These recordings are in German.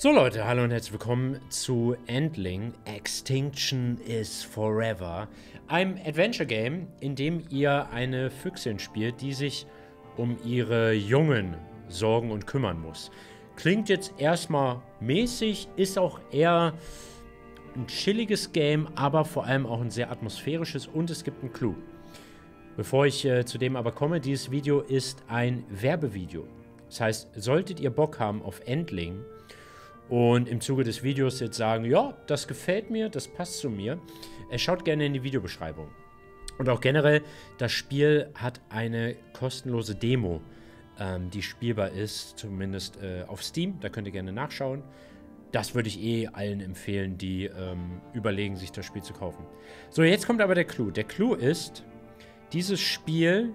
So Leute, hallo und herzlich willkommen zu Endling Extinction is Forever. Einem Adventure Game, in dem ihr eine Füchsin spielt, die sich um ihre Jungen sorgen und kümmern muss. Klingt jetzt erstmal mäßig, ist auch eher ein chilliges Game, aber vor allem auch ein sehr atmosphärisches und es gibt einen Clou. Bevor ich äh, zu dem aber komme, dieses Video ist ein Werbevideo. Das heißt, solltet ihr Bock haben auf Endling, und im Zuge des Videos jetzt sagen, ja, das gefällt mir, das passt zu mir, äh, schaut gerne in die Videobeschreibung. Und auch generell, das Spiel hat eine kostenlose Demo, ähm, die spielbar ist, zumindest äh, auf Steam. Da könnt ihr gerne nachschauen. Das würde ich eh allen empfehlen, die ähm, überlegen, sich das Spiel zu kaufen. So, jetzt kommt aber der Clou. Der Clou ist, dieses Spiel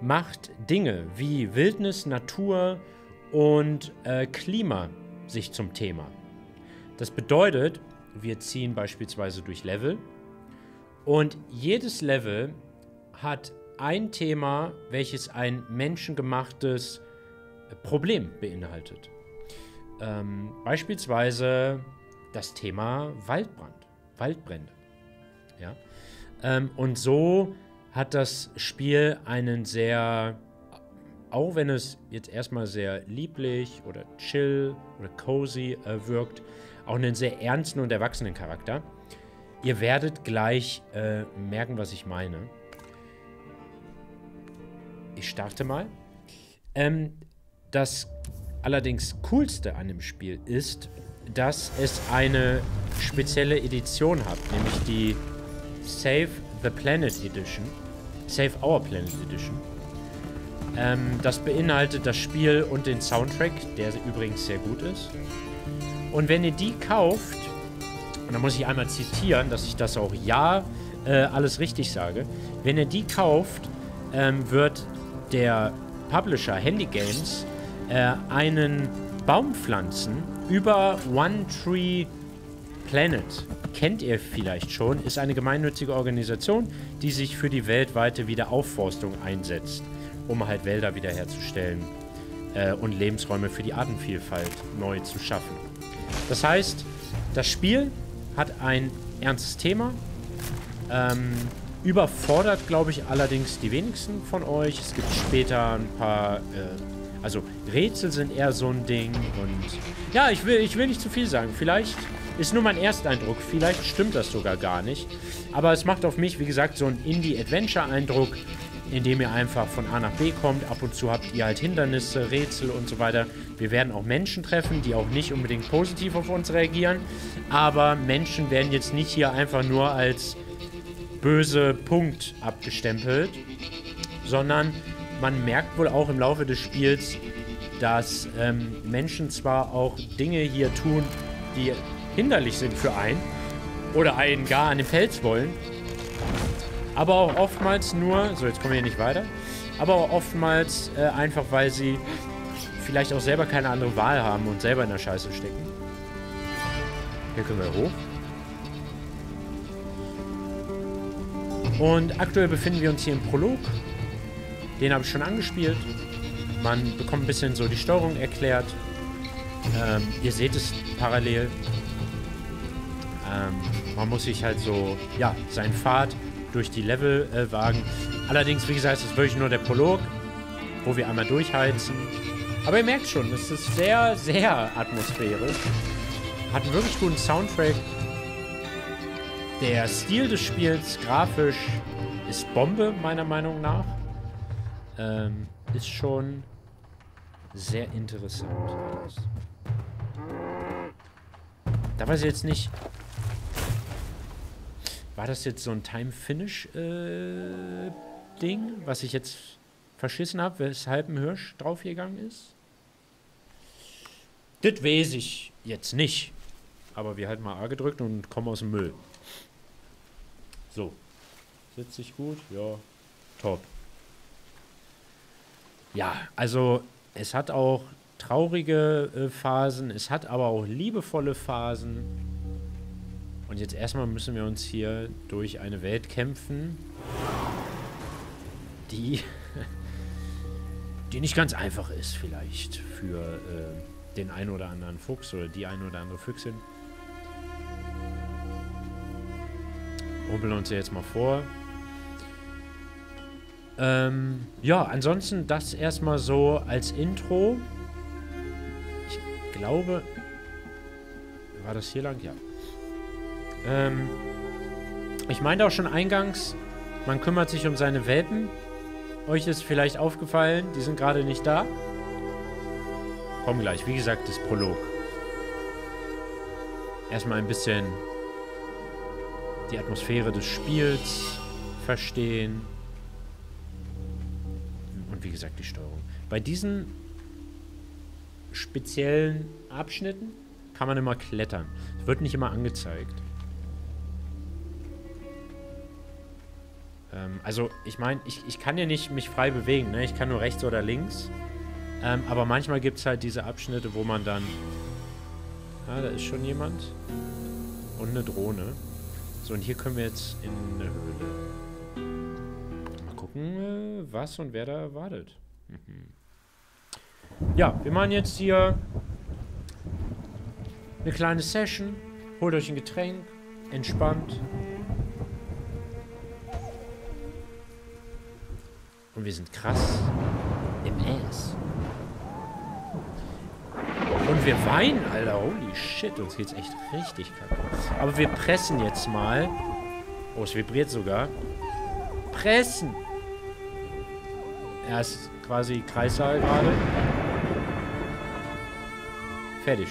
macht Dinge wie Wildnis, Natur und äh, Klima sich zum Thema. Das bedeutet, wir ziehen beispielsweise durch Level und jedes Level hat ein Thema, welches ein menschengemachtes Problem beinhaltet. Ähm, beispielsweise das Thema Waldbrand, Waldbrände. Ja? Ähm, und so hat das Spiel einen sehr auch wenn es jetzt erstmal sehr lieblich oder chill oder cozy äh, wirkt, auch einen sehr ernsten und erwachsenen Charakter. Ihr werdet gleich äh, merken, was ich meine. Ich starte mal. Ähm, das allerdings coolste an dem Spiel ist, dass es eine spezielle Edition hat, nämlich die Save the Planet Edition. Save Our Planet Edition. Ähm, das beinhaltet das Spiel und den Soundtrack, der übrigens sehr gut ist. Und wenn ihr die kauft, und da muss ich einmal zitieren, dass ich das auch ja äh, alles richtig sage, wenn ihr die kauft, ähm, wird der Publisher Handy Games äh, einen Baum pflanzen über One Tree Planet. Kennt ihr vielleicht schon, ist eine gemeinnützige Organisation, die sich für die weltweite Wiederaufforstung einsetzt um halt Wälder wiederherzustellen äh, und Lebensräume für die Artenvielfalt neu zu schaffen. Das heißt, das Spiel hat ein ernstes Thema, ähm, überfordert, glaube ich, allerdings die wenigsten von euch. Es gibt später ein paar, äh, also Rätsel sind eher so ein Ding und ja, ich will, ich will nicht zu viel sagen. Vielleicht ist nur mein Ersteindruck, vielleicht stimmt das sogar gar nicht. Aber es macht auf mich, wie gesagt, so einen Indie-Adventure-Eindruck, indem ihr einfach von A nach B kommt. Ab und zu habt ihr halt Hindernisse, Rätsel und so weiter. Wir werden auch Menschen treffen, die auch nicht unbedingt positiv auf uns reagieren. Aber Menschen werden jetzt nicht hier einfach nur als böse Punkt abgestempelt, sondern man merkt wohl auch im Laufe des Spiels, dass ähm, Menschen zwar auch Dinge hier tun, die hinderlich sind für einen oder einen gar an den Fels wollen, aber auch oftmals nur, so jetzt kommen wir hier nicht weiter, aber auch oftmals äh, einfach, weil sie vielleicht auch selber keine andere Wahl haben und selber in der Scheiße stecken. Hier können wir hoch. Und aktuell befinden wir uns hier im Prolog. Den habe ich schon angespielt. Man bekommt ein bisschen so die Steuerung erklärt. Ähm, ihr seht es parallel. Ähm, man muss sich halt so, ja, seinen Pfad durch die Level äh, wagen. Allerdings, wie gesagt, ist es wirklich nur der Prolog, wo wir einmal durchheizen. Aber ihr merkt schon, es ist sehr, sehr atmosphärisch. Hat einen wirklich guten Soundtrack. Der Stil des Spiels grafisch ist Bombe, meiner Meinung nach. Ähm, ist schon sehr interessant. Da weiß ich jetzt nicht, war das jetzt so ein Time-Finish-Ding, äh, was ich jetzt verschissen habe, weshalb ein Hirsch draufgegangen ist? Das weiß ich jetzt nicht. Aber wir halten mal A gedrückt und kommen aus dem Müll. So. Sitzt sich gut? Ja. Top. Ja, also es hat auch traurige äh, Phasen, es hat aber auch liebevolle Phasen. Und jetzt erstmal müssen wir uns hier durch eine Welt kämpfen, die, die nicht ganz einfach ist vielleicht für äh, den einen oder anderen Fuchs oder die ein oder andere Füchsin. Rumpeln uns jetzt mal vor. Ähm, ja, ansonsten das erstmal so als Intro. Ich glaube... War das hier lang? Ja. Ähm, ich meinte auch schon eingangs, man kümmert sich um seine Welpen. Euch ist vielleicht aufgefallen, die sind gerade nicht da. Kommen gleich. Wie gesagt, das Prolog. Erstmal ein bisschen die Atmosphäre des Spiels verstehen. Und wie gesagt, die Steuerung. Bei diesen speziellen Abschnitten kann man immer klettern. Es wird nicht immer angezeigt. Ähm, also, ich meine, ich, ich kann ja nicht mich frei bewegen, ne? Ich kann nur rechts oder links. Ähm, aber manchmal gibt es halt diese Abschnitte, wo man dann... Ah, da ist schon jemand. Und eine Drohne. So, und hier können wir jetzt in eine Höhle. Mal gucken, äh, was und wer da wartet. Mhm. Ja, wir machen jetzt hier eine kleine Session. Holt euch ein Getränk. Entspannt. Und wir sind krass im Ass. Und wir weinen, Alter. Holy shit, uns geht's echt richtig kacke. Aber wir pressen jetzt mal. Oh, es vibriert sogar. Pressen! Er ist quasi Kreissaal gerade. Fertig.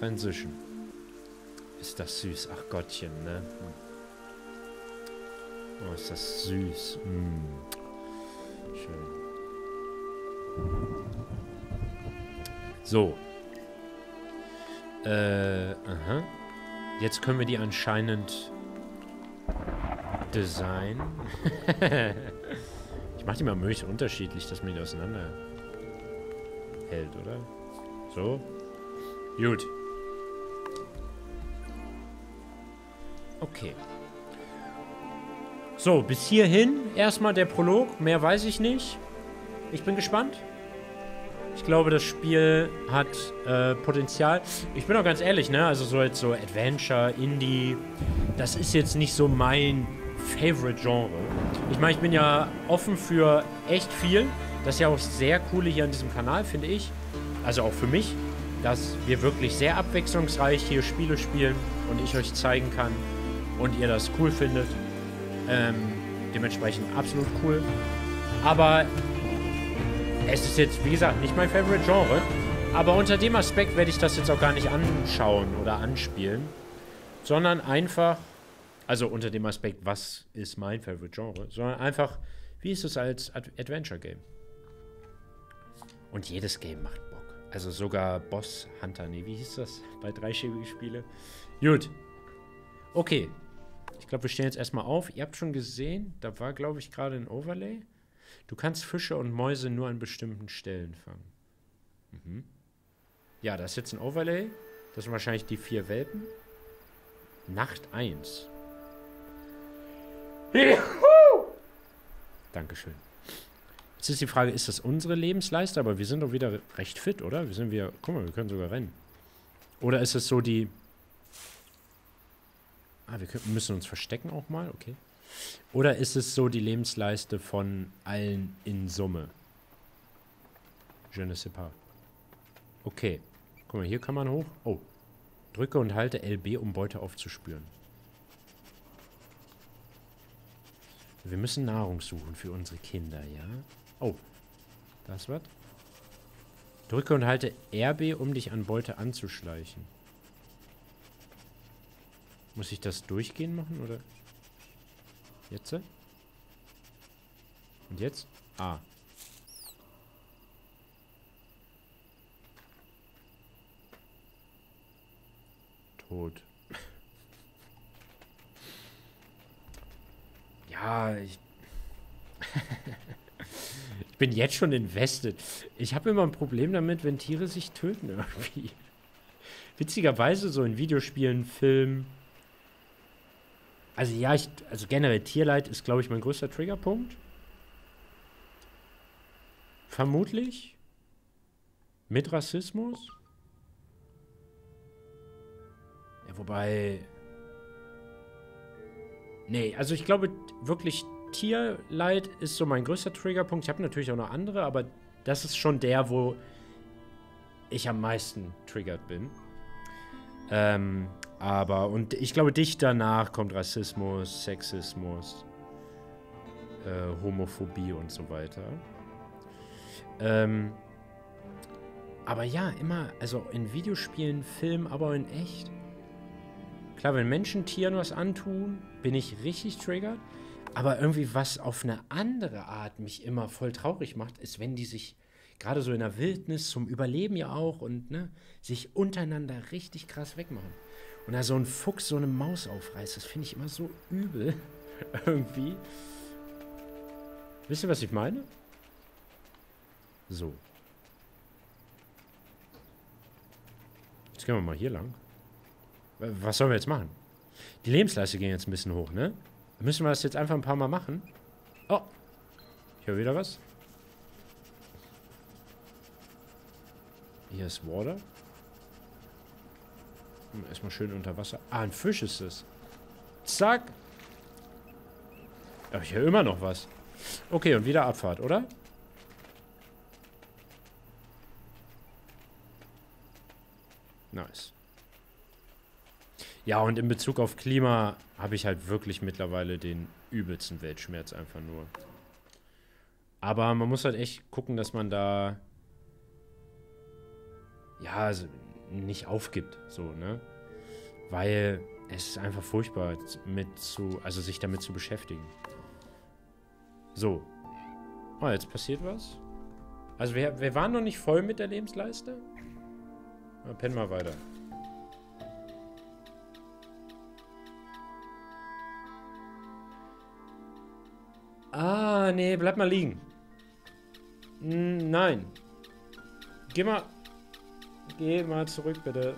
Transition. Ist das süß. Ach Gottchen, ne? Oh, ist das süß. Mm. Schön. So. Äh, aha. Jetzt können wir die anscheinend designen. ich mache die mal möglichst unterschiedlich, dass man die auseinander hält, oder? So. Gut. Okay. So, bis hierhin erstmal der Prolog. Mehr weiß ich nicht. Ich bin gespannt. Ich glaube, das Spiel hat äh, Potenzial. Ich bin auch ganz ehrlich, ne? Also so jetzt so Adventure, Indie, das ist jetzt nicht so mein Favorite Genre. Ich meine, ich bin ja offen für echt viel. Das ist ja auch sehr coole hier an diesem Kanal, finde ich. Also auch für mich, dass wir wirklich sehr abwechslungsreich hier Spiele spielen und ich euch zeigen kann und ihr das cool findet. Ähm, dementsprechend absolut cool. Aber es ist jetzt, wie gesagt, nicht mein Favorite Genre. Aber unter dem Aspekt werde ich das jetzt auch gar nicht anschauen oder anspielen. Sondern einfach, also unter dem Aspekt, was ist mein Favorite Genre, sondern einfach, wie ist es als Ad Adventure Game? Und jedes Game macht Bock. Also sogar Boss Hunter, nee, wie hieß das bei dreischäbige Spiele? Gut. Okay, glaube, wir stehen jetzt erstmal auf. Ihr habt schon gesehen, da war, glaube ich, gerade ein Overlay. Du kannst Fische und Mäuse nur an bestimmten Stellen fangen. Mhm. Ja, das ist jetzt ein Overlay. Das sind wahrscheinlich die vier Welpen. Nacht 1. Dankeschön. Jetzt ist die Frage, ist das unsere Lebensleiste? Aber wir sind doch wieder recht fit, oder? Wir sind wieder, guck mal, wir können sogar rennen. Oder ist es so die, Ah, wir können, müssen uns verstecken auch mal, okay. Oder ist es so die Lebensleiste von allen in Summe? Je ne sais pas. Okay. Guck mal, hier kann man hoch. Oh. Drücke und halte LB, um Beute aufzuspüren. Wir müssen Nahrung suchen für unsere Kinder, ja? Oh. Das was? Drücke und halte RB, um dich an Beute anzuschleichen. Muss ich das durchgehen machen, oder? Jetzt? Und jetzt? Ah. Tot. ja, ich... ich bin jetzt schon invested. Ich habe immer ein Problem damit, wenn Tiere sich töten irgendwie. Witzigerweise so in Videospielen, Filmen also ja, ich, also generell Tierleid ist, glaube ich, mein größter Triggerpunkt. Vermutlich. Mit Rassismus? Ja, wobei... Nee, also ich glaube wirklich, Tierleid ist so mein größter Triggerpunkt. Ich habe natürlich auch noch andere, aber das ist schon der, wo ich am meisten triggert bin. Ähm, aber, und ich glaube, dicht danach kommt Rassismus, Sexismus, äh, Homophobie und so weiter. Ähm, aber ja, immer, also in Videospielen, Film, aber in echt. Klar, wenn Menschen Tieren was antun, bin ich richtig triggert. Aber irgendwie, was auf eine andere Art mich immer voll traurig macht, ist, wenn die sich gerade so in der Wildnis, zum Überleben ja auch, und ne, sich untereinander richtig krass wegmachen. Und da so ein Fuchs so eine Maus aufreißt, das finde ich immer so übel. irgendwie. Wisst ihr, was ich meine? So. Jetzt gehen wir mal hier lang. Was sollen wir jetzt machen? Die Lebensleiste gehen jetzt ein bisschen hoch, ne? Müssen wir das jetzt einfach ein paar Mal machen? Oh. Ich höre wieder was. Hier ist Water. Hm, erstmal schön unter Wasser. Ah, ein Fisch ist es. Zack. Aber ich höre immer noch was. Okay, und wieder Abfahrt, oder? Nice. Ja, und in Bezug auf Klima habe ich halt wirklich mittlerweile den übelsten Weltschmerz einfach nur. Aber man muss halt echt gucken, dass man da ja, also nicht aufgibt, so, ne? Weil es ist einfach furchtbar, mit zu, also sich damit zu beschäftigen. So. Oh, jetzt passiert was. Also wir, wir waren noch nicht voll mit der Lebensleiste. Na, pennen mal weiter. Ah, nee, bleib mal liegen. Nein. Geh mal... Geh mal zurück, bitte.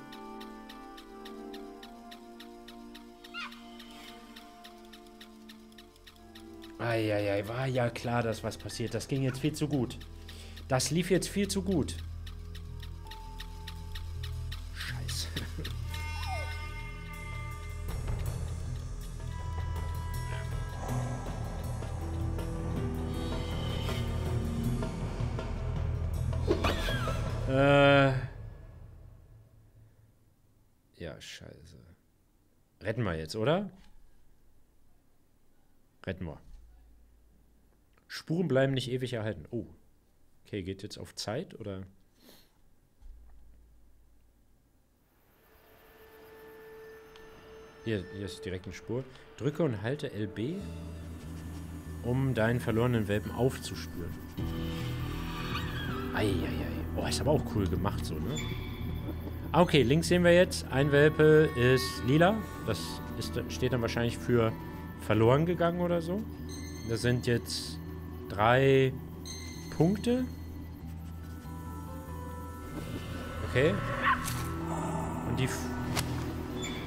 Eieiei, war ja klar, dass was passiert. Das ging jetzt viel zu gut. Das lief jetzt viel zu gut. Retten wir jetzt, oder? Retten wir. Spuren bleiben nicht ewig erhalten. Oh. Okay, geht jetzt auf Zeit, oder? Hier, hier ist direkt eine Spur. Drücke und halte LB, um deinen verlorenen Welpen aufzuspüren. Eieiei. Oh, ist aber auch cool gemacht so, ne? Ah, okay, links sehen wir jetzt, ein Welpe ist lila. Das ist, steht dann wahrscheinlich für verloren gegangen oder so. Das sind jetzt drei Punkte. Okay. Und die,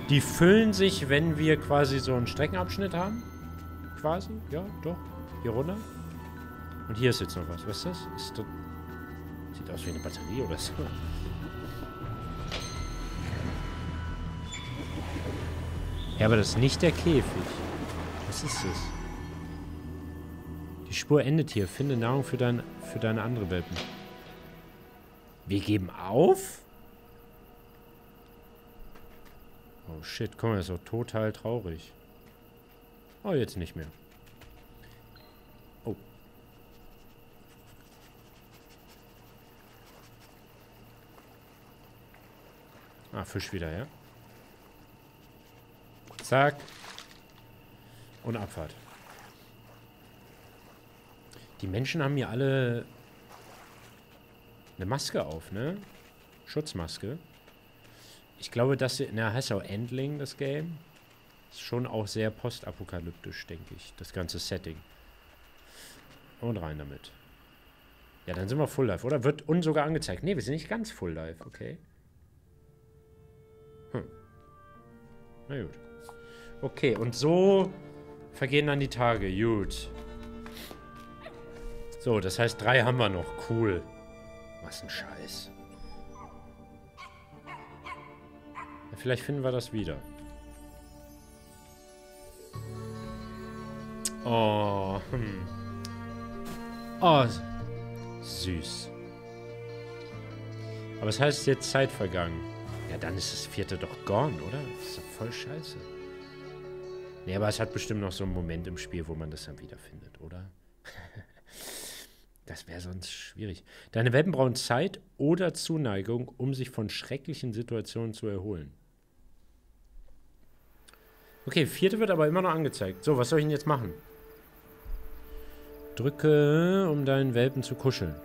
die füllen sich, wenn wir quasi so einen Streckenabschnitt haben. Quasi, ja, doch. Hier runter. Und hier ist jetzt noch was. Was ist das? Ist das sieht aus wie eine Batterie oder so. Ja, aber das ist nicht der Käfig. Was ist das? Die Spur endet hier. Finde Nahrung für, dein, für deine andere Welpen. Wir geben auf? Oh shit, komm, das ist doch total traurig. Oh, jetzt nicht mehr. Oh. Ah, Fisch wieder, ja? Zack. Und Abfahrt. Die Menschen haben hier alle eine Maske auf, ne? Schutzmaske. Ich glaube, das na, heißt auch Endling, das Game. Ist schon auch sehr postapokalyptisch, denke ich. Das ganze Setting. Und rein damit. Ja, dann sind wir Full Life, oder? Wird uns sogar angezeigt. Ne, wir sind nicht ganz Full Life, okay. Hm. Na gut. Okay, und so vergehen dann die Tage. Gut. So, das heißt, drei haben wir noch. Cool. Was ein Scheiß. Ja, vielleicht finden wir das wieder. Oh, hm. Oh, süß. Aber es das heißt, jetzt Zeit vergangen. Ja, dann ist das vierte doch gone, oder? Das ist doch voll scheiße. Nee, aber es hat bestimmt noch so einen Moment im Spiel, wo man das dann wiederfindet, oder? das wäre sonst schwierig. Deine Welpen brauchen Zeit oder Zuneigung, um sich von schrecklichen Situationen zu erholen. Okay, vierte wird aber immer noch angezeigt. So, was soll ich denn jetzt machen? Drücke, um deinen Welpen zu kuscheln.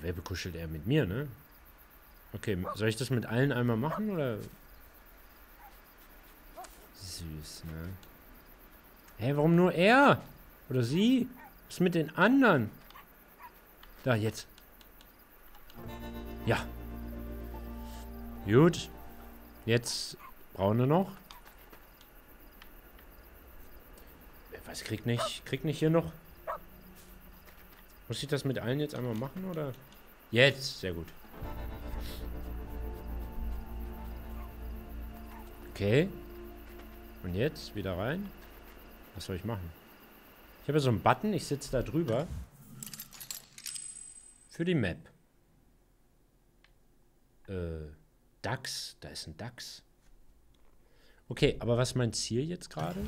Wer bekuschelt er mit mir, ne? Okay, soll ich das mit allen einmal machen, oder? Süß, ne? Hä, warum nur er? Oder sie? Was ist mit den anderen? Da, jetzt. Ja. Gut. Jetzt braune noch. Was kriegt nicht? Kriegt nicht hier noch? Muss ich das mit allen jetzt einmal machen, oder? Jetzt, sehr gut. Okay. Und jetzt wieder rein. Was soll ich machen? Ich habe so einen Button, ich sitze da drüber. Für die Map. Äh, DAX, da ist ein DAX. Okay, aber was ist mein Ziel jetzt gerade?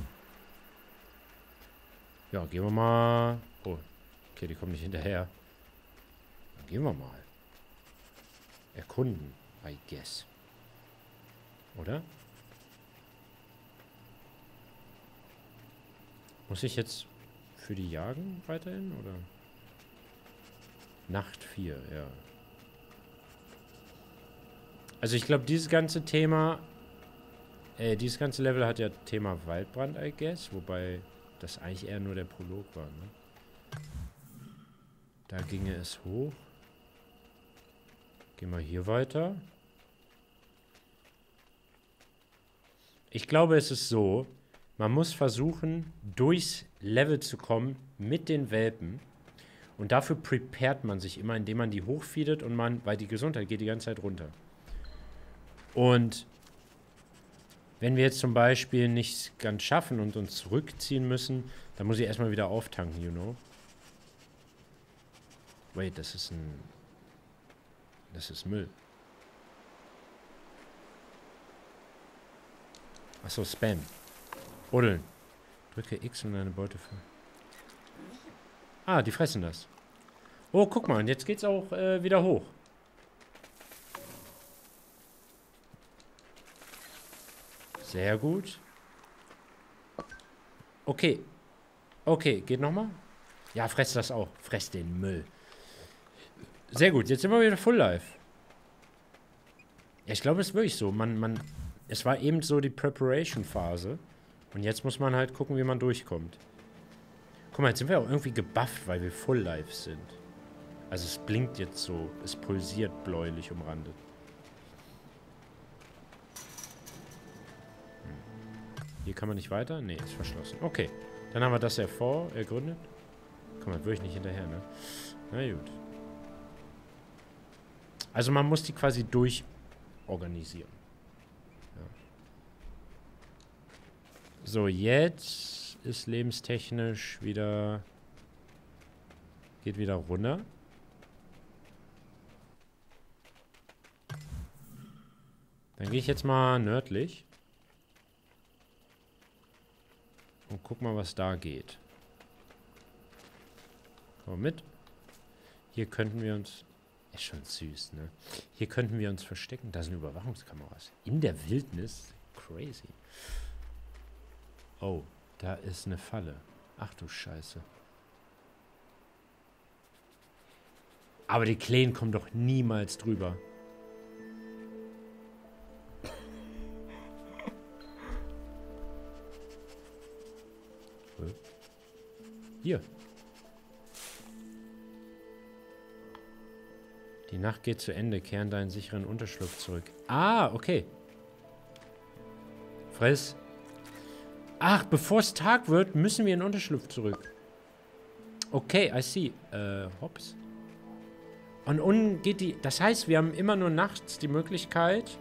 Ja, gehen wir mal... Oh, Okay, die kommen nicht hinterher. Gehen wir mal. Erkunden, I guess. Oder? Muss ich jetzt für die jagen weiterhin, oder? Nacht 4, ja. Also ich glaube, dieses ganze Thema, äh, dieses ganze Level hat ja Thema Waldbrand, I guess, wobei das eigentlich eher nur der Prolog war, ne? Da ginge es hoch. Gehen wir hier weiter. Ich glaube, es ist so, man muss versuchen, durchs Level zu kommen mit den Welpen. Und dafür prepared man sich immer, indem man die hochfeedet und man, weil die Gesundheit geht die ganze Zeit runter. Und wenn wir jetzt zum Beispiel nicht ganz schaffen und uns zurückziehen müssen, dann muss ich erstmal wieder auftanken, you know. Wait, das ist ein... Das ist Müll. Achso, Spam. Buddeln. Drücke X und eine Beute für... Ah, die fressen das. Oh, guck mal, jetzt geht's auch äh, wieder hoch. Sehr gut. Okay. Okay, geht nochmal? Ja, fress das auch. Fress den Müll. Sehr gut, jetzt sind wir wieder Full Life. Ja, ich glaube, es ist wirklich so. Man, man, es war eben so die Preparation-Phase. Und jetzt muss man halt gucken, wie man durchkommt. Guck mal, jetzt sind wir auch irgendwie gebufft, weil wir Full Life sind. Also es blinkt jetzt so. Es pulsiert bläulich umrandet. Hm. Hier kann man nicht weiter? Ne, ist verschlossen. Okay. Dann haben wir das ja vor, ergründet. Komm mal, wirklich nicht hinterher, ne? Na gut. Also man muss die quasi durchorganisieren. Ja. So, jetzt ist lebenstechnisch wieder... Geht wieder runter. Dann gehe ich jetzt mal nördlich. Und guck mal, was da geht. Komm mit. Hier könnten wir uns ist schon süß, ne? Hier könnten wir uns verstecken. Da sind Überwachungskameras. In der Wildnis? Crazy. Oh, da ist eine Falle. Ach du Scheiße. Aber die Kleen kommen doch niemals drüber. Hier. Die Nacht geht zu Ende. Kehren deinen sicheren Unterschlupf zurück. Ah, okay. Friss. Ach, bevor es Tag wird, müssen wir in den Unterschlupf zurück. Okay, I see. Äh, hops. Und unten geht die... Das heißt, wir haben immer nur nachts die Möglichkeit,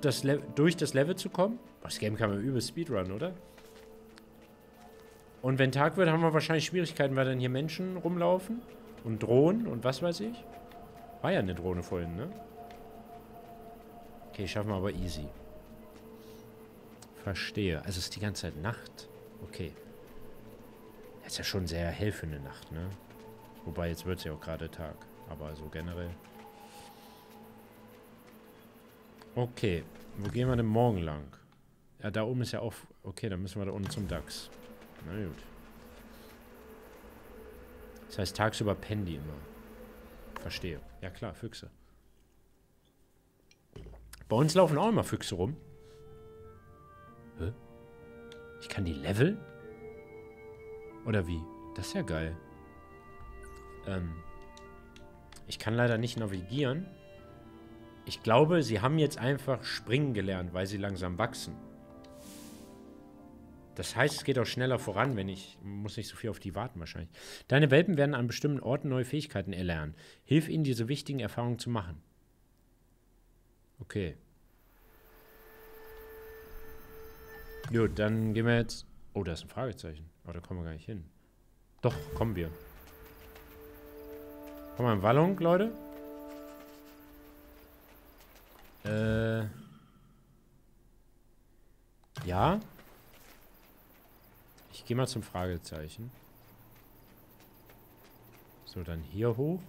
das durch das Level zu kommen. Das Game kann man übel Speedrun, oder? Und wenn Tag wird, haben wir wahrscheinlich Schwierigkeiten, weil dann hier Menschen rumlaufen. Und Drohnen und was weiß ich. War ja eine Drohne vorhin, ne? Okay, schaffen wir aber easy. Verstehe. Also es ist die ganze Zeit Nacht. Okay. Das ist ja schon sehr hell für eine Nacht, ne? Wobei, jetzt wird es ja auch gerade Tag. Aber so generell. Okay. Wo gehen wir denn morgen lang? Ja, da oben ist ja auch... Okay, dann müssen wir da unten zum DAX. Na gut. Das heißt, tagsüber pennen die immer. Verstehe. Ja klar, Füchse. Bei uns laufen auch immer Füchse rum. Hä? Ich kann die leveln? Oder wie? Das ist ja geil. Ähm. Ich kann leider nicht navigieren. Ich glaube, sie haben jetzt einfach springen gelernt, weil sie langsam wachsen. Das heißt, es geht auch schneller voran, wenn ich muss nicht so viel auf die warten wahrscheinlich. Deine Welpen werden an bestimmten Orten neue Fähigkeiten erlernen. Hilf ihnen, diese wichtigen Erfahrungen zu machen. Okay. Gut, dann gehen wir jetzt... Oh, da ist ein Fragezeichen. Aber da kommen wir gar nicht hin. Doch, kommen wir. Kommen wir in Wallung, Leute? Äh... Ja. Ich gehe mal zum Fragezeichen. So, dann hier hoch.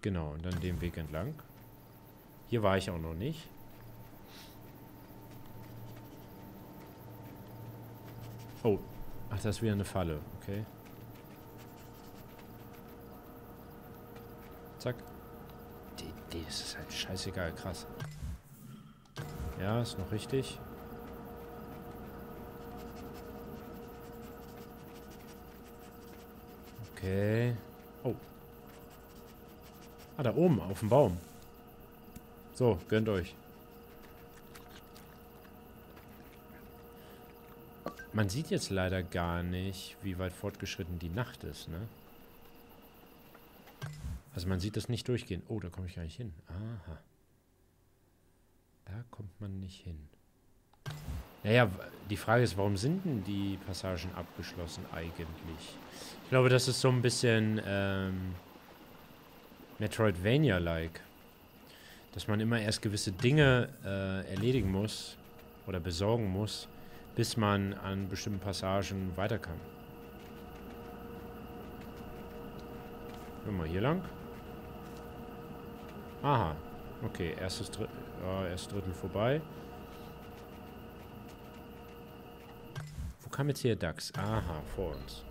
Genau, und dann den Weg entlang. Hier war ich auch noch nicht. Oh. Ach, das ist wieder eine Falle. Okay. Zack. Die, die ist halt scheißegal. Krass. Ja, ist noch richtig. Okay. Oh. Ah, da oben, auf dem Baum. So, gönnt euch. Man sieht jetzt leider gar nicht, wie weit fortgeschritten die Nacht ist, ne? Also man sieht das nicht durchgehen. Oh, da komme ich gar nicht hin. Aha. Da kommt man nicht hin. Naja, die Frage ist, warum sind denn die Passagen abgeschlossen eigentlich? Ich glaube, das ist so ein bisschen ähm, Metroidvania-like. Dass man immer erst gewisse Dinge äh, erledigen muss oder besorgen muss, bis man an bestimmten Passagen weiter kann. Gehen wir hier lang. Aha. Okay, erstes Drittel, ja, erstes Drittel vorbei. Kam jetzt hier Dachs? Aha, vor uns.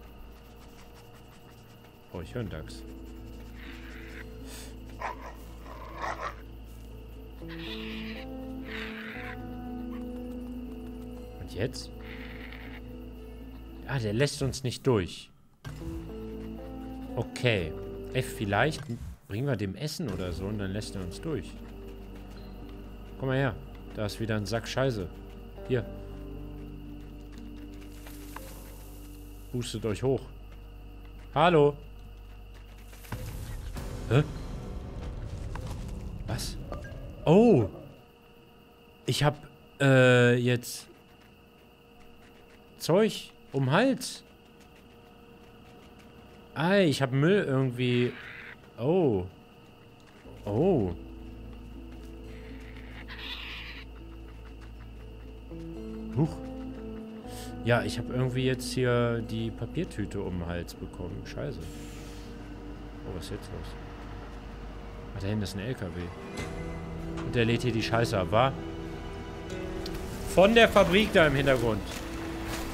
Oh, ich höre einen Dachs. Und jetzt? Ah, der lässt uns nicht durch. Okay. F, vielleicht bringen wir dem Essen oder so und dann lässt er uns durch. Komm mal her. Da ist wieder ein Sack Scheiße. Hier. Boostet euch hoch. Hallo. Hä? Was? Oh. Ich hab, äh, jetzt Zeug um Hals. Ei, ich hab Müll irgendwie. Oh. Oh. Huch. Ja, ich habe irgendwie jetzt hier die Papiertüte um den Hals bekommen. Scheiße. Oh, was ist jetzt los? Ach, da hinten ist ein LKW. Und der lädt hier die Scheiße ab, wa? Von der Fabrik da im Hintergrund.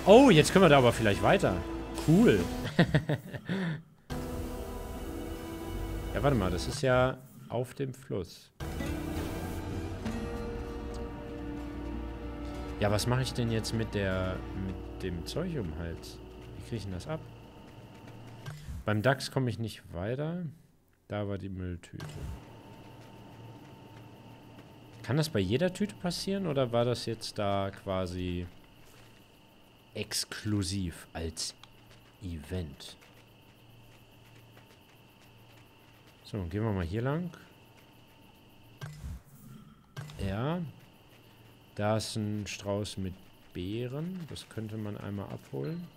Oh, jetzt können wir da aber vielleicht weiter. Cool. ja, warte mal, das ist ja auf dem Fluss. Ja, was mache ich denn jetzt mit der mit dem Zeug um Hals? Wie kriege ich denn das ab? Beim DAX komme ich nicht weiter. Da war die Mülltüte. Kann das bei jeder Tüte passieren oder war das jetzt da quasi exklusiv als Event. So, gehen wir mal hier lang. Ja. Da ist ein Strauß mit Beeren. Das könnte man einmal abholen.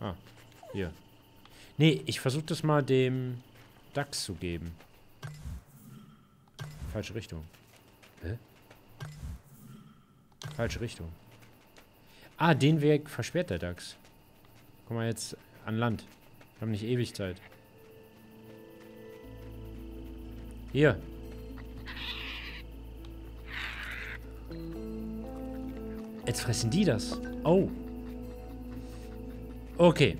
Ah, hier. Nee, ich versuche das mal dem Dachs zu geben. Falsche Richtung. Hä? Falsche Richtung. Ah, den Weg versperrt der Dachs. Guck mal jetzt an Land. Wir haben nicht ewig Zeit. Hier. Jetzt fressen die das. Oh. Okay.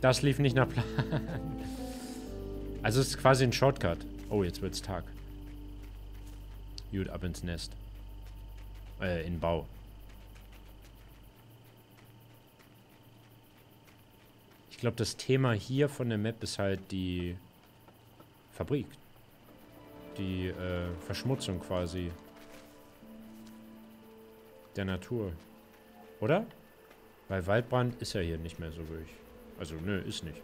Das lief nicht nach Plan. Also es ist quasi ein Shortcut. Oh, jetzt wird's Tag. Gut, ab ins Nest. Äh, in Bau. Ich glaube, das Thema hier von der Map ist halt die Fabrik. Die äh, Verschmutzung quasi der Natur. Oder? Weil Waldbrand ist ja hier nicht mehr so wirklich. Also, nö, ist nicht.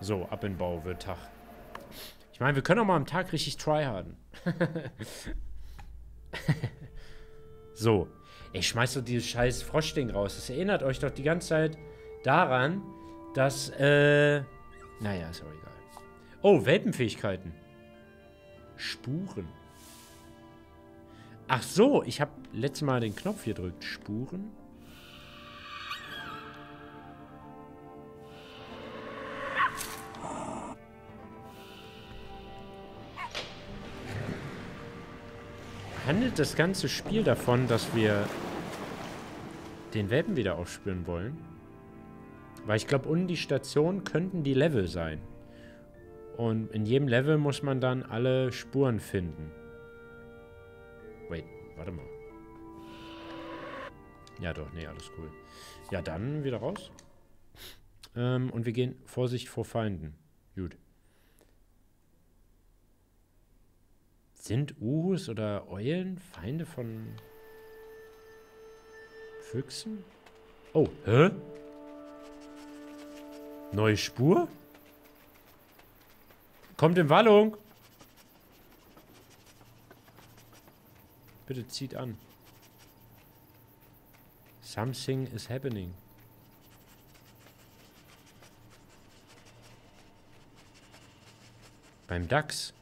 So, ab in Bau wird Tag. Ich meine, wir können auch mal am Tag richtig tryharden. so. Ich schmeiß doch dieses scheiß Froschding raus. Das erinnert euch doch die ganze Zeit daran, dass, äh... Naja, ist auch egal. Oh, Welpenfähigkeiten. Spuren. Ach so, ich habe letztes Mal den Knopf hier gedrückt. Spuren. handelt das ganze Spiel davon, dass wir den Welpen wieder aufspüren wollen? Weil ich glaube, unten die Station könnten die Level sein. Und in jedem Level muss man dann alle Spuren finden. Warte mal. Ja doch, nee, alles cool. Ja, dann wieder raus. Ähm, und wir gehen Vorsicht vor Feinden. Gut. Sind Uhus oder Eulen Feinde von Füchsen? Oh, hä? Neue Spur? Kommt in Wallung. Bitte zieht an. Something is happening. Beim Dachs.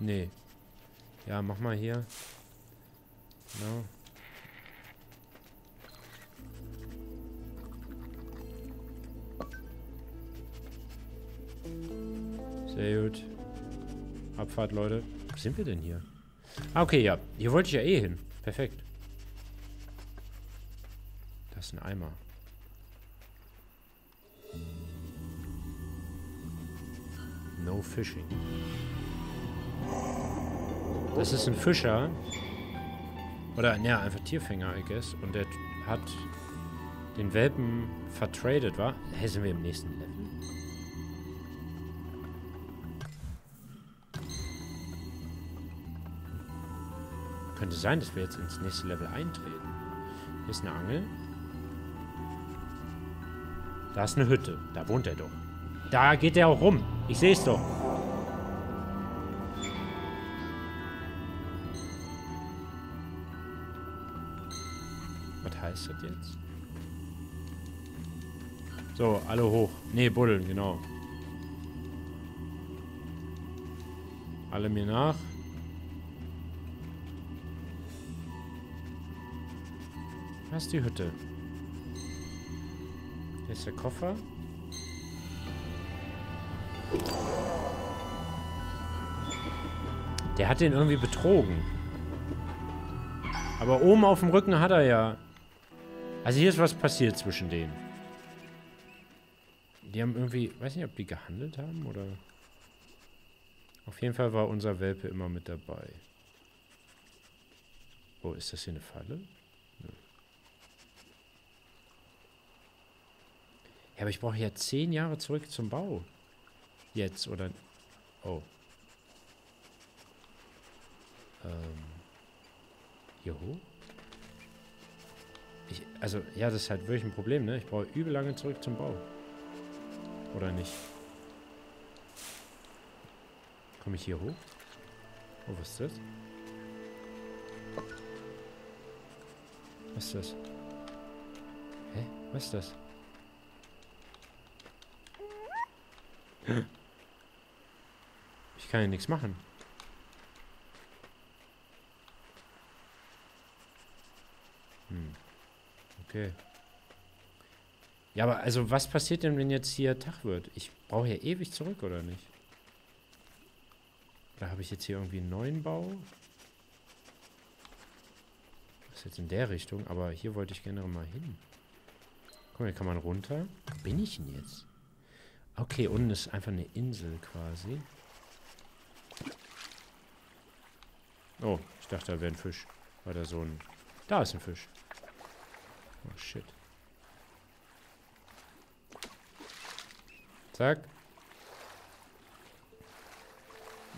Nee. Ja, mach mal hier. Genau. Sehr gut. Abfahrt, Leute. Wo sind wir denn hier? Ah, okay, ja. Hier wollte ich ja eh hin. Perfekt. Das ist ein Eimer. No fishing. Das ist ein Fischer. Oder, ja, einfach Tierfänger, I guess. Und der hat den Welpen vertradet, wa? Hey, sind wir im nächsten Level? Könnte sein, dass wir jetzt ins nächste Level eintreten. Hier ist eine Angel. Da ist eine Hütte. Da wohnt er doch. Da geht er auch rum. Ich sehe es doch. heißt das jetzt? So, alle hoch. Ne, buddeln, genau. Alle mir nach. Da ist die Hütte. Hier ist der Koffer. Der hat den irgendwie betrogen. Aber oben auf dem Rücken hat er ja also hier ist was passiert zwischen denen. Die haben irgendwie, weiß nicht, ob die gehandelt haben oder... Auf jeden Fall war unser Welpe immer mit dabei. Oh, ist das hier eine Falle? Ja, aber ich brauche ja zehn Jahre zurück zum Bau. Jetzt, oder... Oh. Ähm. Hier hoch? Ich, also, ja, das ist halt wirklich ein Problem, ne? Ich brauche übel lange zurück zum Bau. Oder nicht? Komme ich hier hoch? Oh, was ist das? Was ist das? Hä? Was ist das? Ich kann ja nichts machen. Hm. Okay. Ja, aber also was passiert denn, wenn jetzt hier Tag wird? Ich brauche ja ewig zurück, oder nicht? Da habe ich jetzt hier irgendwie einen neuen Bau. Das ist jetzt in der Richtung, aber hier wollte ich gerne mal hin. Guck mal, hier kann man runter. Wo bin ich denn jetzt? Okay, unten ist einfach eine Insel quasi. Oh, ich dachte, da wäre ein Fisch. War da so ein... Da ist ein Fisch. Oh, shit. Zack.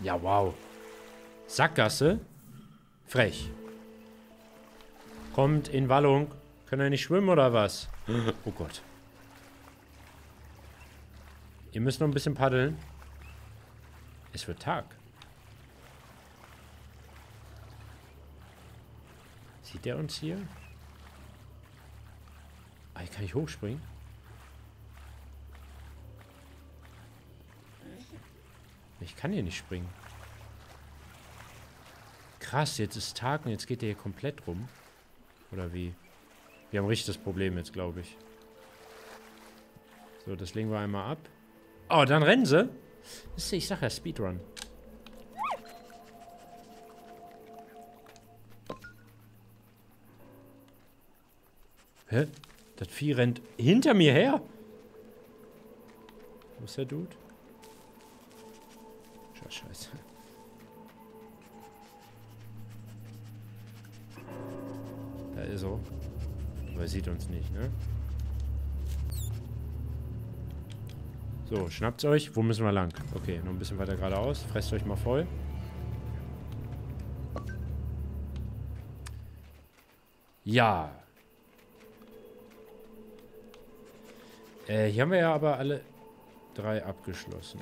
Ja, wow. Sackgasse. Frech. Kommt in Wallung. Können wir nicht schwimmen oder was? oh Gott. Ihr müsst noch ein bisschen paddeln. Es wird Tag. Sieht der uns hier? Ah, hier kann ich hochspringen. Ich kann hier nicht springen. Krass, jetzt ist Tag und jetzt geht der hier komplett rum. Oder wie? Wir haben richtig das Problem jetzt, glaube ich. So, das legen wir einmal ab. Oh, dann rennen sie. Ich sag ja Speedrun. Hä? Das Vieh rennt hinter mir her. Wo ist der Dude? Scheiße. Da ist er. Aber er sieht uns nicht, ne? So, schnappt euch. Wo müssen wir lang? Okay, noch ein bisschen weiter geradeaus. Fresst euch mal voll. Ja. Äh, hier haben wir ja aber alle drei abgeschlossen.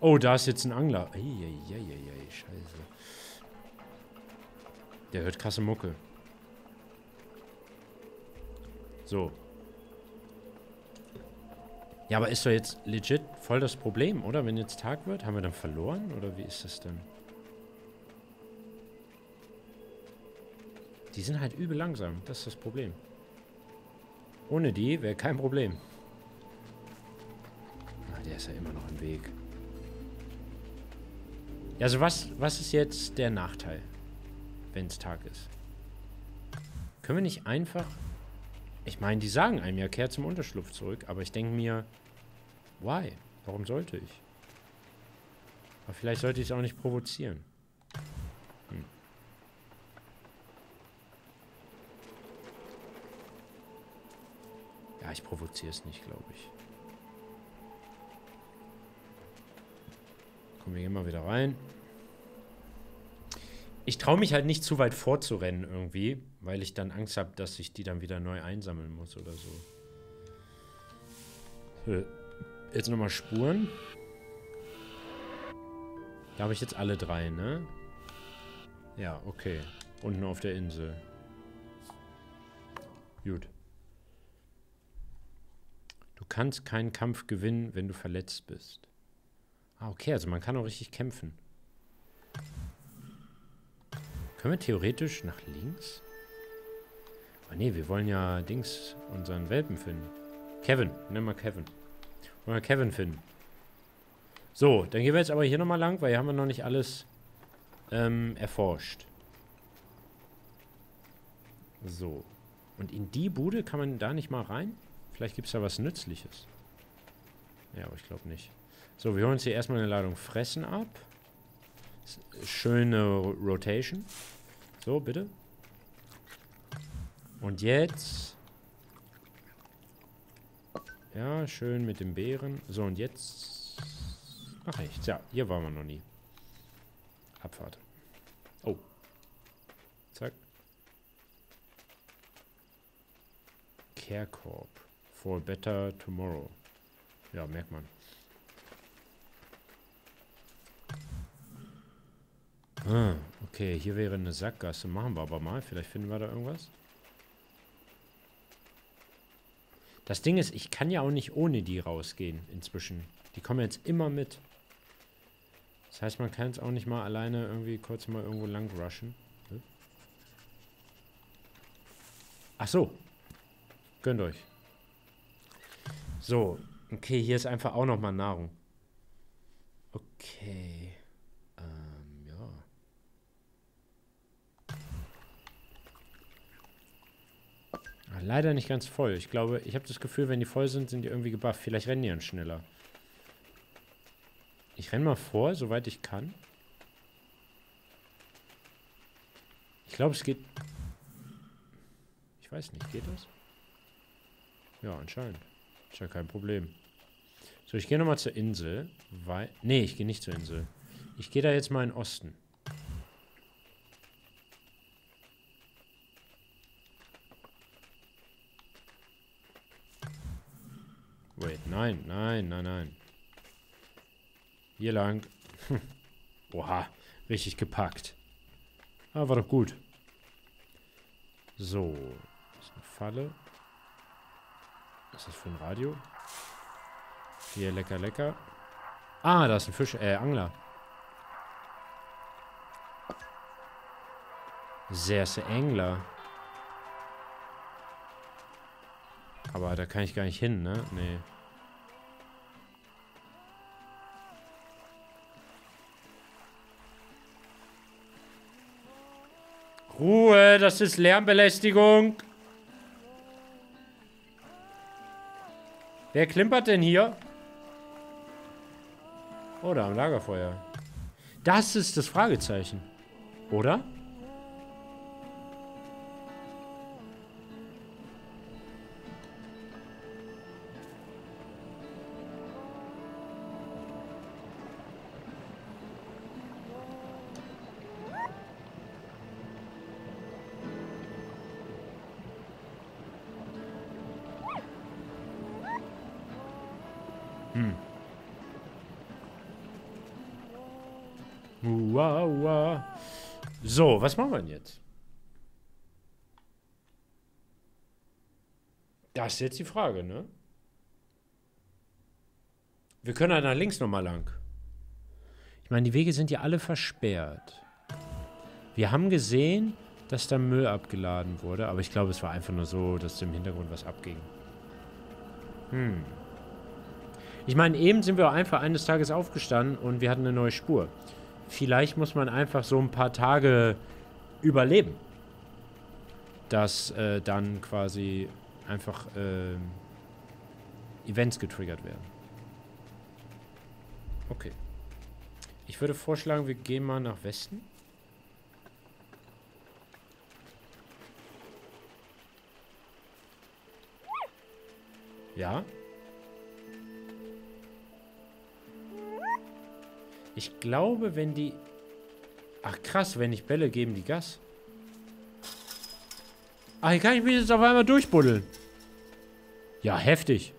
Oh, da ist jetzt ein Angler. Eieieiei, scheiße. Der hört krasse Mucke. So, ja, aber ist doch jetzt legit voll das Problem, oder? Wenn jetzt Tag wird, haben wir dann verloren? Oder wie ist das denn? Die sind halt übel langsam. Das ist das Problem. Ohne die wäre kein Problem. Ah, der ist ja immer noch im Weg. Ja, also was, was ist jetzt der Nachteil, wenn es Tag ist? Können wir nicht einfach ich meine, die sagen einem ja, kehrt zum Unterschlupf zurück, aber ich denke mir, why? Warum sollte ich? Aber vielleicht sollte ich es auch nicht provozieren. Hm. Ja, ich provoziere es nicht, glaube ich. Kommen wir hier mal wieder rein. Ich traue mich halt nicht zu weit vorzurennen irgendwie, weil ich dann Angst habe, dass ich die dann wieder neu einsammeln muss oder so. jetzt nochmal Spuren. Da habe ich jetzt alle drei, ne? Ja, okay. Unten auf der Insel. Gut. Du kannst keinen Kampf gewinnen, wenn du verletzt bist. Ah, okay, also man kann auch richtig kämpfen. Können wir theoretisch nach links? Ah nee, wir wollen ja Dings, unseren Welpen finden. Kevin, nimm mal Kevin. Wollen wir Kevin finden. So, dann gehen wir jetzt aber hier nochmal lang, weil hier haben wir noch nicht alles ähm, erforscht. So. Und in die Bude kann man da nicht mal rein? Vielleicht gibt es da was Nützliches. Ja, aber ich glaube nicht. So, wir holen uns hier erstmal eine Ladung Fressen ab. Schöne Rotation. So, bitte. Und jetzt... Ja, schön mit dem Bären. So, und jetzt Ach echt, ja, hier waren wir noch nie. Abfahrt. Oh. Zack. Care Corp. For better tomorrow. Ja, merkt man. Ah, okay, hier wäre eine Sackgasse. Machen wir aber mal. Vielleicht finden wir da irgendwas. Das Ding ist, ich kann ja auch nicht ohne die rausgehen inzwischen. Die kommen jetzt immer mit. Das heißt, man kann jetzt auch nicht mal alleine irgendwie kurz mal irgendwo lang rushen. Ach so. Gönnt euch. So. Okay, hier ist einfach auch nochmal Nahrung. Okay. Ähm, ja. Ah, leider nicht ganz voll. Ich glaube, ich habe das Gefühl, wenn die voll sind, sind die irgendwie gebufft. Vielleicht rennen die dann schneller. Ich renne mal vor, soweit ich kann. Ich glaube, es geht... Ich weiß nicht, geht das? Ja, anscheinend. Ist ja kein Problem. So, ich gehe nochmal zur Insel. Weil... Nee, ich gehe nicht zur Insel. Ich gehe da jetzt mal in den Osten. Wait, nein, nein, nein, nein. Hier lang. Oha, richtig gepackt. Ah, war doch gut. So. Das ist eine Falle. Was ist das für ein Radio? Hier, lecker, lecker. Ah, da ist ein Fisch, äh, Angler. Sehr, sehr Engler. Aber da kann ich gar nicht hin, ne? Nee. Ruhe, das ist Lärmbelästigung. Wer klimpert denn hier? Oh, da am Lagerfeuer. Das ist das Fragezeichen. Oder? Was machen wir denn jetzt? Das ist jetzt die Frage, ne? Wir können halt nach links nochmal lang. Ich meine, die Wege sind ja alle versperrt. Wir haben gesehen, dass da Müll abgeladen wurde, aber ich glaube, es war einfach nur so, dass im Hintergrund was abging. Hm. Ich meine, eben sind wir einfach eines Tages aufgestanden und wir hatten eine neue Spur. Vielleicht muss man einfach so ein paar Tage überleben. Dass äh, dann quasi einfach äh, Events getriggert werden. Okay. Ich würde vorschlagen, wir gehen mal nach Westen. Ja. Ich glaube, wenn die... Ach krass, wenn ich Bälle geben die Gas. Ach, hier kann ich mich jetzt auf einmal durchbuddeln. Ja, heftig.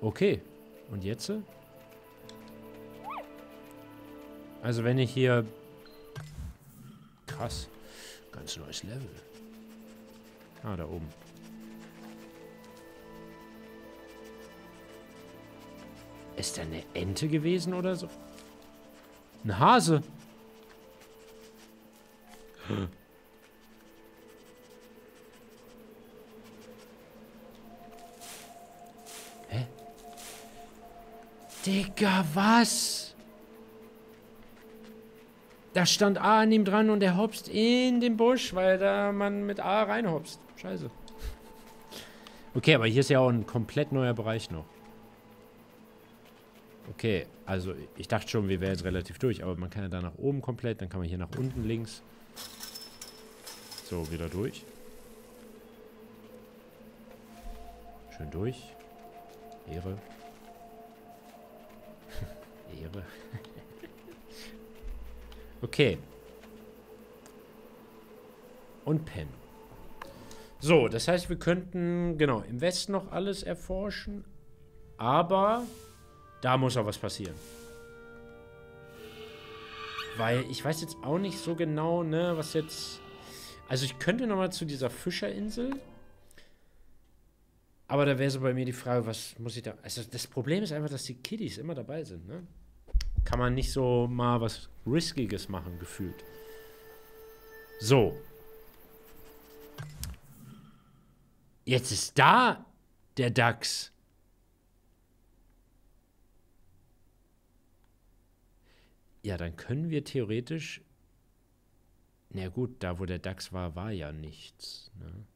Okay. Und jetzt? Also wenn ich hier... Krass. Ganz neues Level. Ah, da oben. Ist da eine Ente gewesen oder so? Ein Hase. Hä? Digga, was? Da stand A an ihm dran und er hopst in den Busch, weil da man mit A reinhopst. Scheiße. Okay, aber hier ist ja auch ein komplett neuer Bereich noch. Okay, also ich dachte schon, wir wären jetzt relativ durch, aber man kann ja da nach oben komplett, dann kann man hier nach unten links. So, wieder durch. Schön durch. Ehre. irre. okay. Und Pen. So, das heißt, wir könnten, genau, im Westen noch alles erforschen. Aber da muss auch was passieren. Weil ich weiß jetzt auch nicht so genau, ne, was jetzt... Also ich könnte nochmal zu dieser Fischerinsel. Aber da wäre so bei mir die Frage, was muss ich da... Also das Problem ist einfach, dass die Kiddies immer dabei sind, ne? Kann man nicht so mal was Riskiges machen, gefühlt. So. Jetzt ist da der DAX. Ja, dann können wir theoretisch. Na gut, da wo der DAX war, war ja nichts. Ne?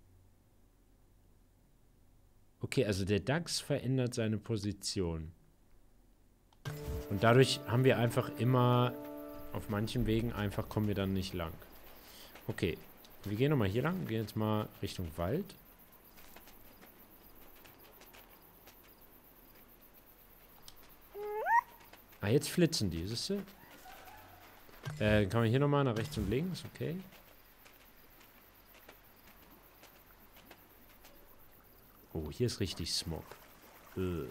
Okay, also der DAX verändert seine Position. Und dadurch haben wir einfach immer, auf manchen Wegen einfach kommen wir dann nicht lang. Okay, wir gehen nochmal hier lang, gehen jetzt mal Richtung Wald. Ah, jetzt flitzen die, siehst du? Äh, dann kann man hier nochmal nach rechts und links, okay. Oh, hier ist richtig Smog. Ugh.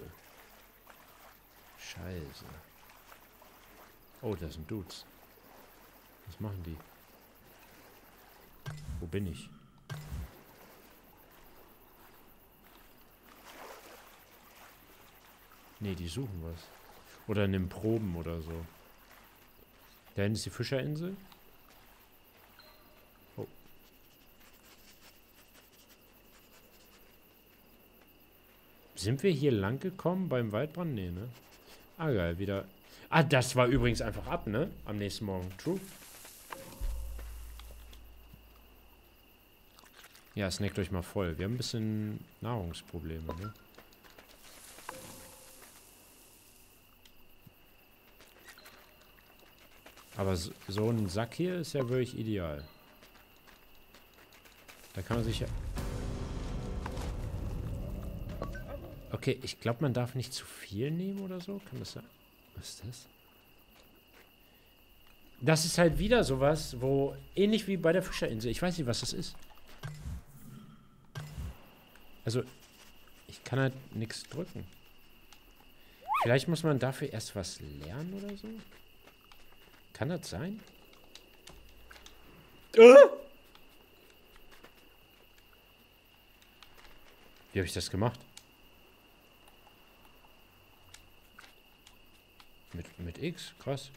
Scheiße. Oh, das sind Dudes. Was machen die? Wo bin ich? Nee, die suchen was. Oder nehmen Proben oder so. Da hinten ist die Fischerinsel. Oh. Sind wir hier lang gekommen beim Waldbrand? Nee, ne? Ah, geil, wieder. Ah, das war übrigens einfach ab, ne? Am nächsten Morgen. True. Ja, snackt euch mal voll. Wir haben ein bisschen Nahrungsprobleme, ne? Aber so, ein Sack hier ist ja wirklich ideal. Da kann man sich ja... Okay, ich glaube, man darf nicht zu viel nehmen oder so. Kann das sein? Was ist das? Das ist halt wieder sowas, wo... Ähnlich wie bei der Fischerinsel. Ich weiß nicht, was das ist. Also, ich kann halt nichts drücken. Vielleicht muss man dafür erst was lernen oder so? Kann das sein? Äh? Wie habe ich das gemacht? Mit, mit X? Krass.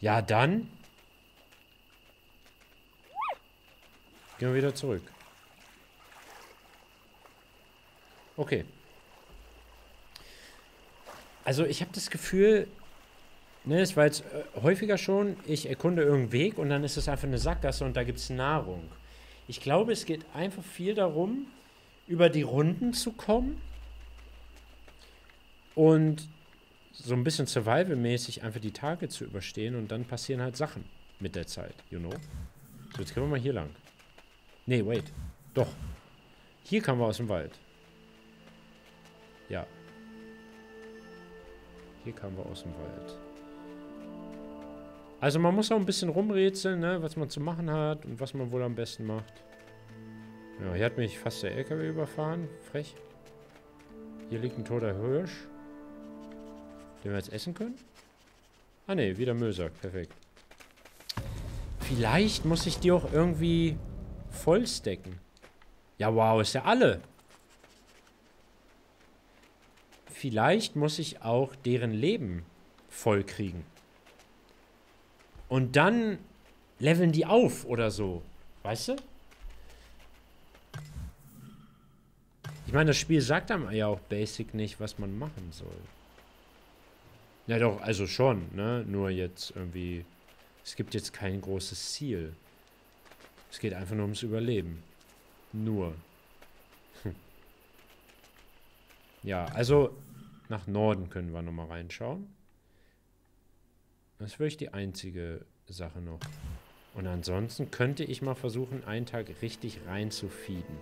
Ja, dann. Gehen wir wieder zurück. Okay. Also ich habe das Gefühl, Ne, es war jetzt äh, häufiger schon, ich erkunde irgendeinen Weg und dann ist es einfach eine Sackgasse und da gibt es Nahrung. Ich glaube, es geht einfach viel darum, über die Runden zu kommen und so ein bisschen Survival-mäßig einfach die Tage zu überstehen und dann passieren halt Sachen mit der Zeit, you know? So, jetzt können wir mal hier lang. Nee, wait. Doch. Hier kamen wir aus dem Wald. Ja. Hier kamen wir aus dem Wald. Also man muss auch ein bisschen rumrätseln, ne, was man zu machen hat und was man wohl am besten macht. Ja, hier hat mich fast der LKW überfahren. Frech. Hier liegt ein toter Hirsch. Den wir jetzt essen können? Ah ne, wieder Mösack. Perfekt. Vielleicht muss ich die auch irgendwie vollstecken. Ja, wow, ist ja alle. Vielleicht muss ich auch deren Leben voll kriegen. Und dann leveln die auf oder so. Weißt du? Ich meine, das Spiel sagt einem ja auch basic nicht, was man machen soll. Ja doch, also schon, ne? Nur jetzt irgendwie... Es gibt jetzt kein großes Ziel. Es geht einfach nur ums Überleben. Nur. Hm. Ja, also nach Norden können wir nochmal reinschauen. Das ist wirklich die einzige Sache noch. Und ansonsten könnte ich mal versuchen, einen Tag richtig rein zu feeden.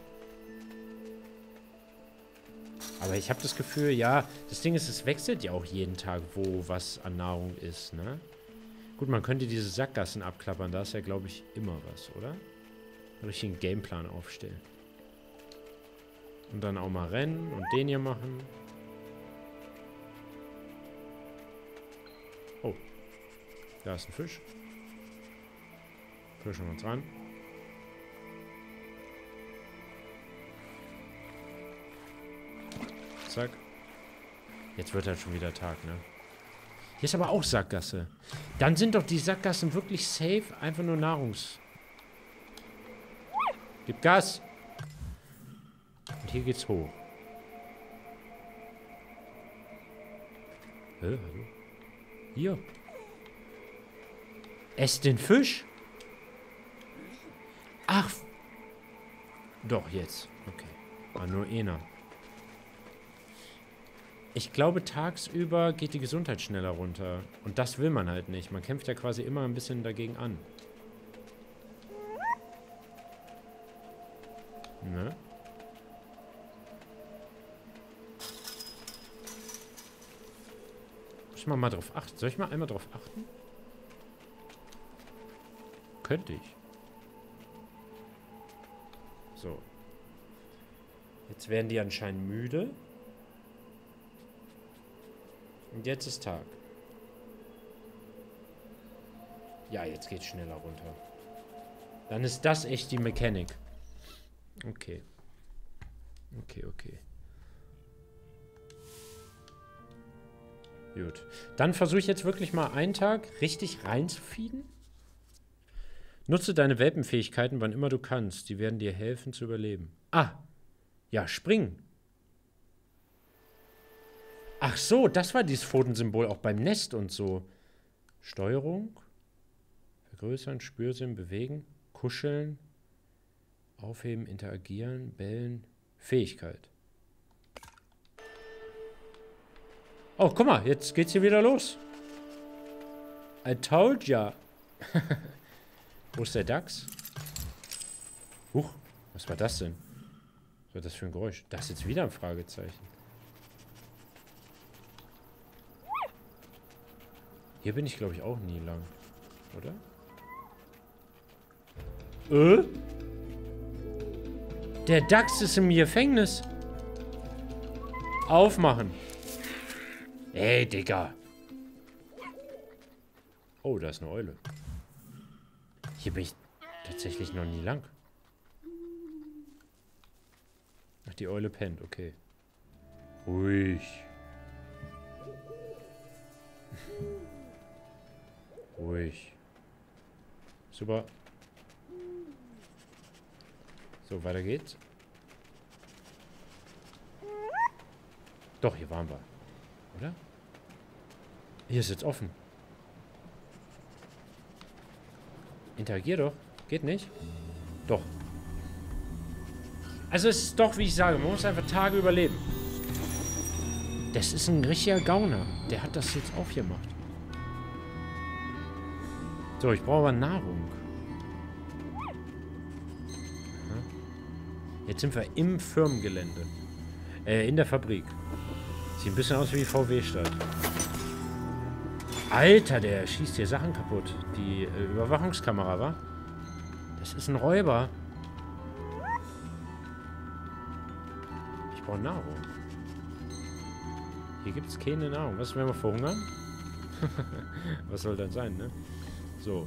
Aber ich habe das Gefühl, ja, das Ding ist, es wechselt ja auch jeden Tag, wo was an Nahrung ist, ne? Gut, man könnte diese Sackgassen abklappern. Da ist ja, glaube ich, immer was, oder? Richtigen Gameplan aufstellen. Und dann auch mal rennen und den hier machen. Da ist ein Fisch. Fischen wir uns ran. Zack. Jetzt wird halt schon wieder Tag, ne? Hier ist aber auch Sackgasse. Dann sind doch die Sackgassen wirklich safe, einfach nur Nahrungs... Gib Gas! Und hier geht's hoch. Hä, hallo? Hier. Esst den Fisch? Ach. Doch, jetzt. Okay. War nur einer. Ich glaube, tagsüber geht die Gesundheit schneller runter. Und das will man halt nicht. Man kämpft ja quasi immer ein bisschen dagegen an. Ne? Muss mal, mal drauf achten? Soll ich mal einmal drauf achten? Könnte ich. So. Jetzt werden die anscheinend müde. Und jetzt ist Tag. Ja, jetzt geht's schneller runter. Dann ist das echt die Mechanik. Okay. Okay, okay. Gut. Dann versuche ich jetzt wirklich mal einen Tag richtig reinzufieden. Nutze deine Welpenfähigkeiten, wann immer du kannst. Die werden dir helfen zu überleben. Ah. Ja, springen. Ach so, das war dieses Pfotensymbol auch beim Nest und so. Steuerung. Vergrößern, Spürsinn, bewegen, kuscheln, aufheben, interagieren, bellen, Fähigkeit. Oh, guck mal, jetzt geht's hier wieder los. I told ya. Wo ist der Dachs? Huch, was war das denn? Was war das für ein Geräusch? Das ist jetzt wieder ein Fragezeichen. Hier bin ich, glaube ich, auch nie lang. Oder? Äh? Der Dachs ist im Gefängnis. Aufmachen. Ey, Digga. Oh, da ist eine Eule. Hier bin ich tatsächlich noch nie lang. Ach, die Eule pennt, okay. Ruhig. Ruhig. Super. So, weiter geht's. Doch, hier waren wir. Oder? Hier ist jetzt offen. Interagier doch. Geht nicht? Doch. Also es ist doch, wie ich sage, man muss einfach Tage überleben. Das ist ein richtiger Gauner. Der hat das jetzt aufgemacht. So, ich brauche aber Nahrung. Jetzt sind wir im Firmengelände. Äh, in der Fabrik. Sieht ein bisschen aus wie VW-Stadt. Alter, der schießt hier Sachen kaputt. Die äh, Überwachungskamera, wa? Das ist ein Räuber. Ich brauche Nahrung. Hier gibt es keine Nahrung. Was, wenn wir verhungern? Was soll dann sein, ne? So.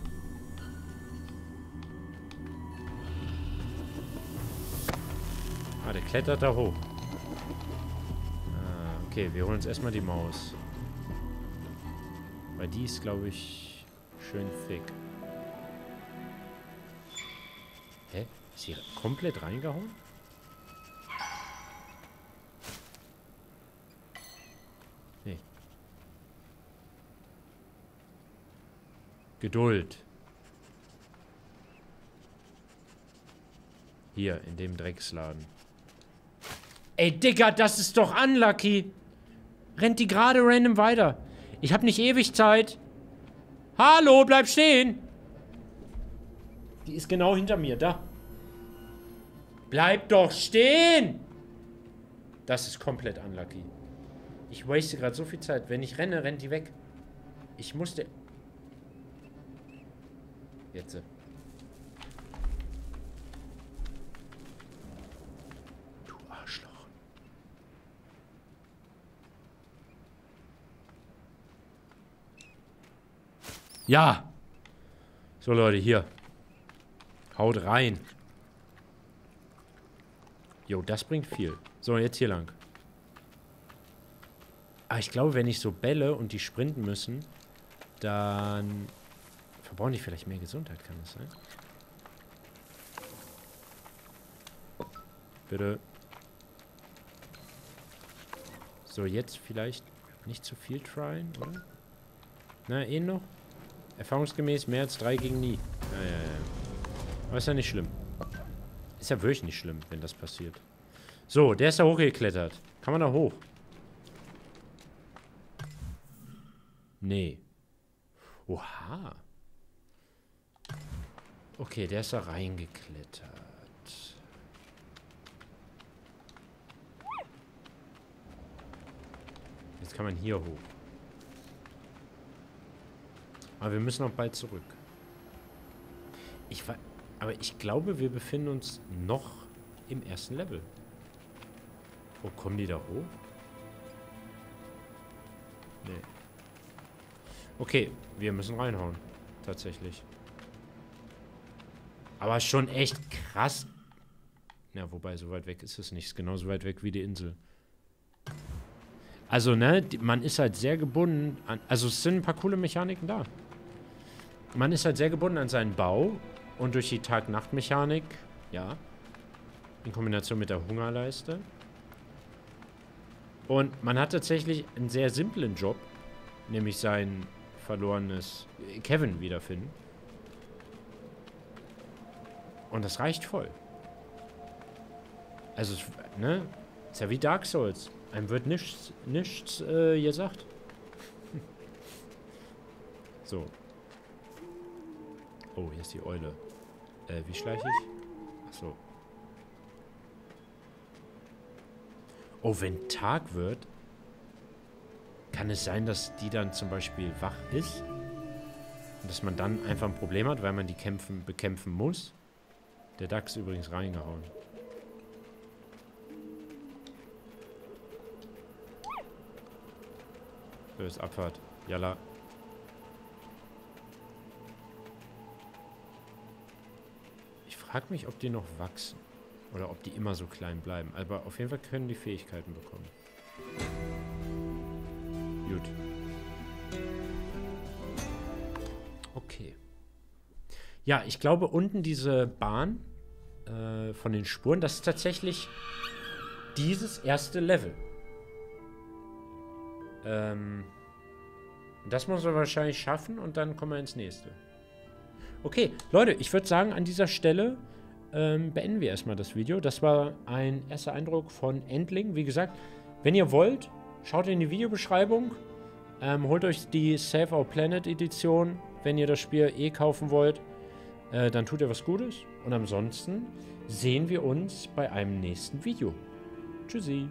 Ah, der klettert da hoch. Ah, okay, wir holen uns erstmal die Maus. Weil die ist, glaube ich, schön thick. Hä? Ist sie komplett reingehauen? Geduld. Hier, in dem Drecksladen. Ey, Digga, das ist doch unlucky. Rennt die gerade random weiter. Ich hab nicht ewig Zeit. Hallo, bleib stehen. Die ist genau hinter mir, da. Bleib doch stehen. Das ist komplett unlucky. Ich waste gerade so viel Zeit. Wenn ich renne, rennt die weg. Ich musste... Jetzt. Du Arschloch. Ja. So, Leute, hier. Haut rein. Jo, das bringt viel. So, jetzt hier lang. Ah, ich glaube, wenn ich so bälle und die sprinten müssen, dann verbrauchen die vielleicht mehr Gesundheit, kann das sein? Bitte. So, jetzt vielleicht nicht zu viel tryen, oder? Na, eh noch? Erfahrungsgemäß mehr als drei gegen nie. Ja, ja, ja. Aber ist ja nicht schlimm. Ist ja wirklich nicht schlimm, wenn das passiert. So, der ist da hochgeklettert. Kann man da hoch? Nee. Oha. Okay, der ist da reingeklettert. Jetzt kann man hier hoch. Aber wir müssen auch bald zurück. Ich war... Aber ich glaube, wir befinden uns noch im ersten Level. Oh, kommen die da hoch? Nee. Okay, wir müssen reinhauen. Tatsächlich. Aber schon echt krass. Ja, wobei, so weit weg ist es nicht. Ist genauso weit weg wie die Insel. Also, ne, man ist halt sehr gebunden an... Also, es sind ein paar coole Mechaniken da. Man ist halt sehr gebunden an seinen Bau. Und durch die Tag-Nacht-Mechanik, ja, in Kombination mit der Hungerleiste. Und man hat tatsächlich einen sehr simplen Job, nämlich sein verlorenes Kevin wiederfinden. Und das reicht voll. Also, ne? Ist ja wie Dark Souls. Einem wird nichts, nichts äh, gesagt. so. Oh, hier ist die Eule. Äh, wie schleiche ich? Achso. Oh, wenn Tag wird, kann es sein, dass die dann zum Beispiel wach ist? Und dass man dann einfach ein Problem hat, weil man die kämpfen, bekämpfen muss? Der Dachs übrigens reingehauen. So ist Abfahrt. Jalla. Frage mich, ob die noch wachsen. Oder ob die immer so klein bleiben. Aber auf jeden Fall können die Fähigkeiten bekommen. Gut. Okay. Ja, ich glaube, unten diese Bahn äh, von den Spuren, das ist tatsächlich dieses erste Level. Ähm, das muss man wahrscheinlich schaffen und dann kommen wir ins nächste. Okay, Leute, ich würde sagen, an dieser Stelle ähm, beenden wir erstmal das Video. Das war ein erster Eindruck von Endling. Wie gesagt, wenn ihr wollt, Schaut in die Videobeschreibung. Ähm, holt euch die Save Our Planet Edition, wenn ihr das Spiel eh kaufen wollt. Äh, dann tut ihr was Gutes. Und ansonsten sehen wir uns bei einem nächsten Video. Tschüssi.